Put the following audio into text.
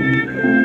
Música